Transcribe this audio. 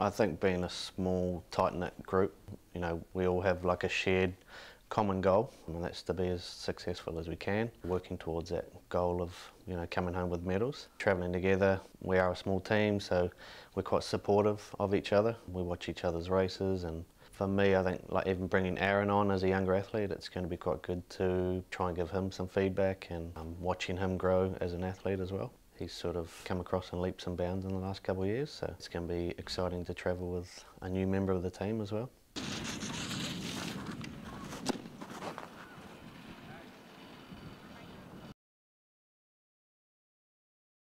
I think being a small, tight-knit group, you know, we all have like a shared common goal, and that's to be as successful as we can, working towards that goal of, you know, coming home with medals. Travelling together, we are a small team, so we're quite supportive of each other. We watch each other's races, and for me, I think like even bringing Aaron on as a younger athlete, it's going to be quite good to try and give him some feedback and um, watching him grow as an athlete as well. He's sort of come across in leaps and bounds in the last couple of years, so it's going to be exciting to travel with a new member of the team as well.